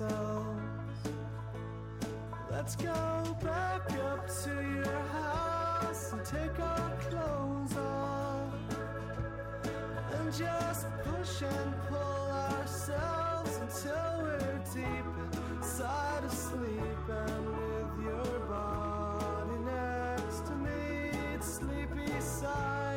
ourselves. Let's go back up to your house and take our clothes off and just push and pull ourselves until we're deep inside asleep and with your body next to me, sleepy side.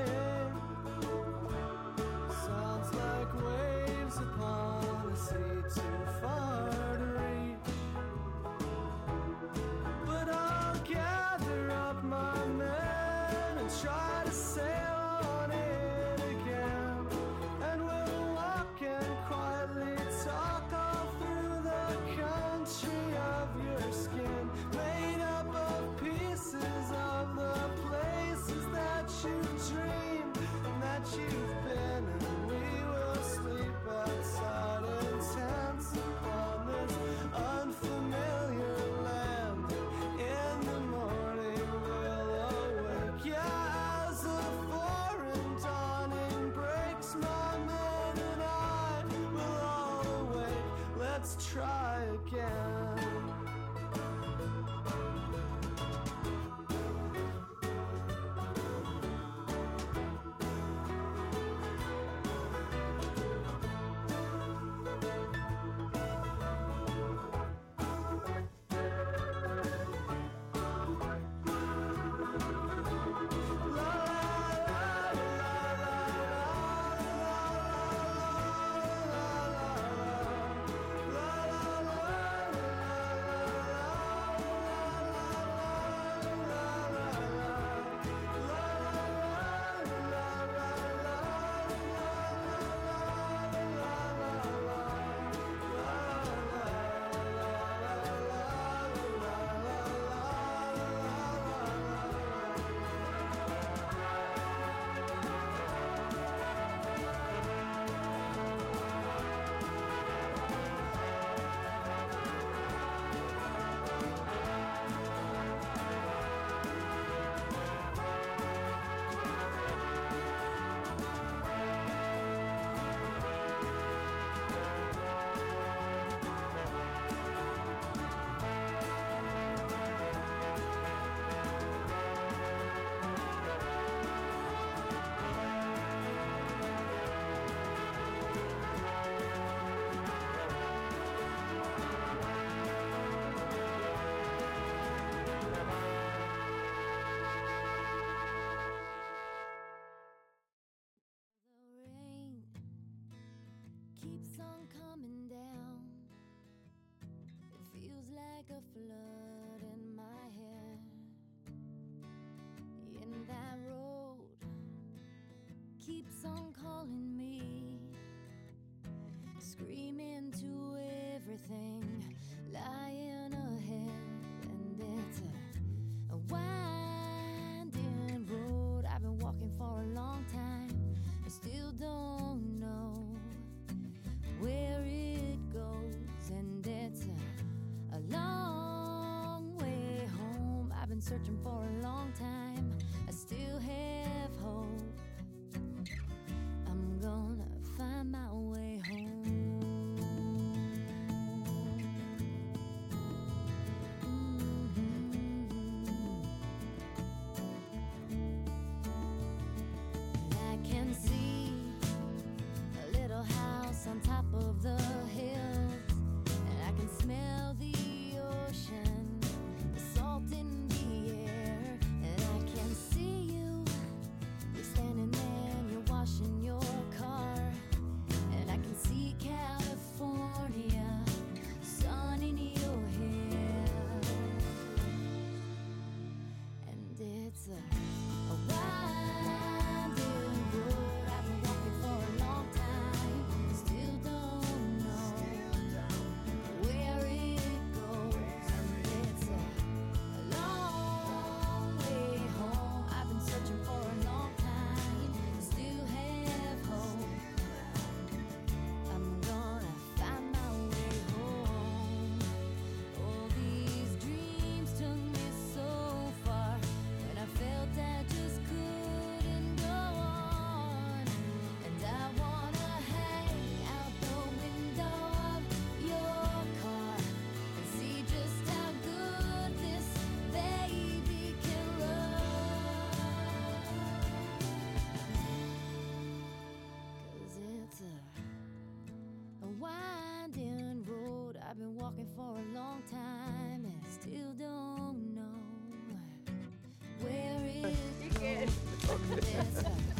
sun coming down. It feels like a flood in my head. And that road keeps on calling me, screaming to. searching for a long time. 字。Yeah.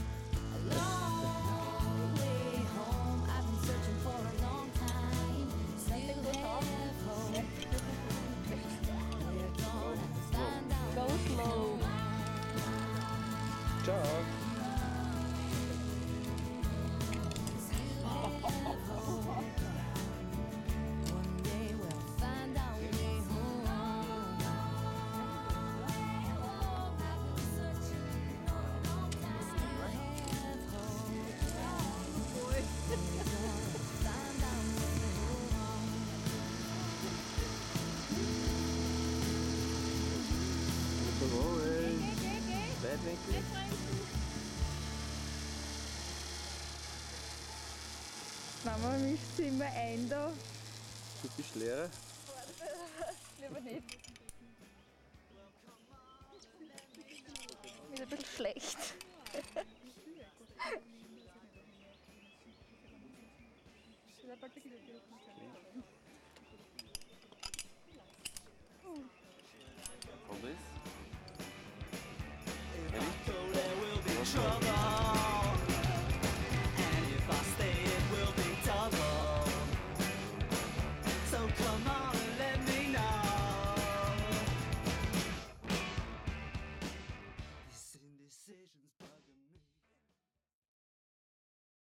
Blickwinkel. Mama, mich sie wir ein da. Du bist leer. Lieber nicht. Wieder ein bisschen schlecht. Okay.